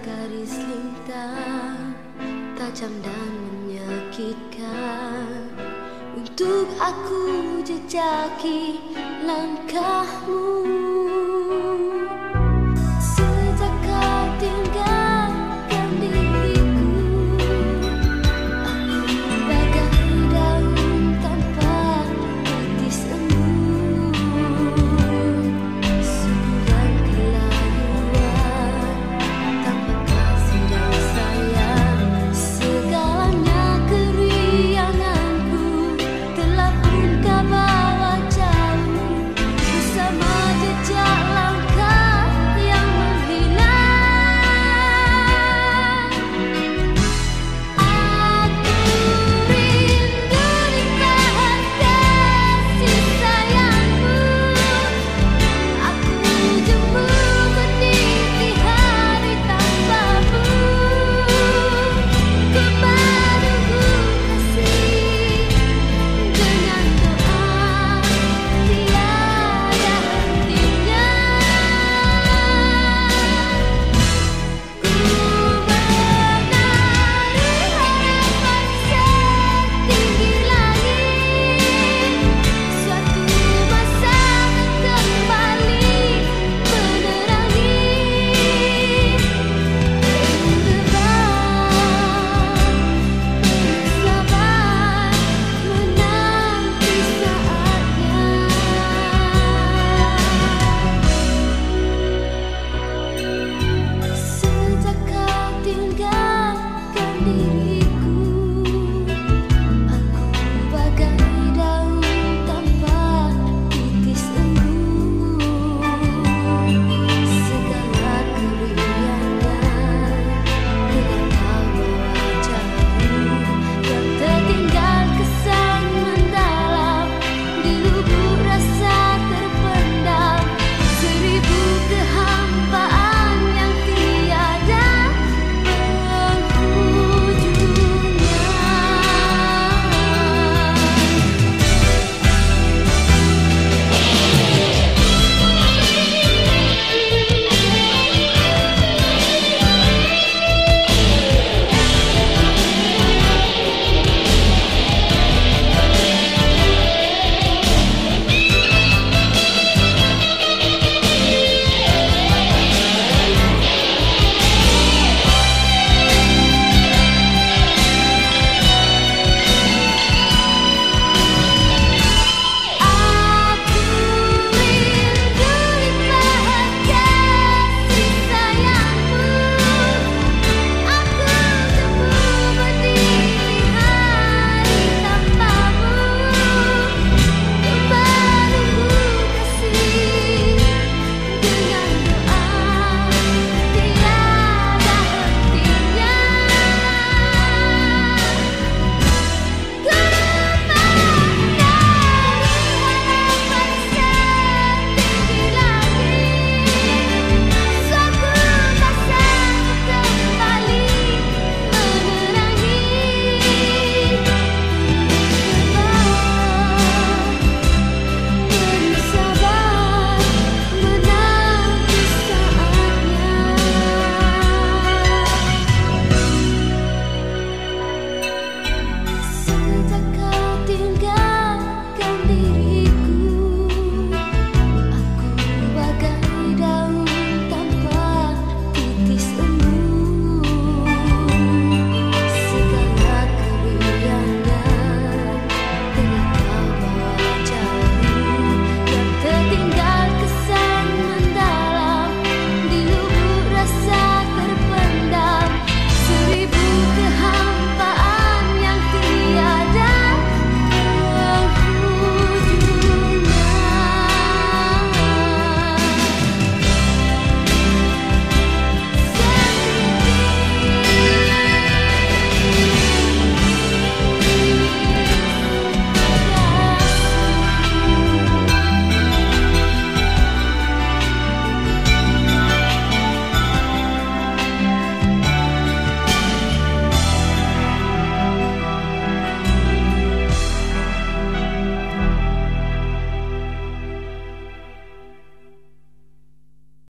garis lintang Tajam dan menyakitkan Untuk aku jejaki langkahmu.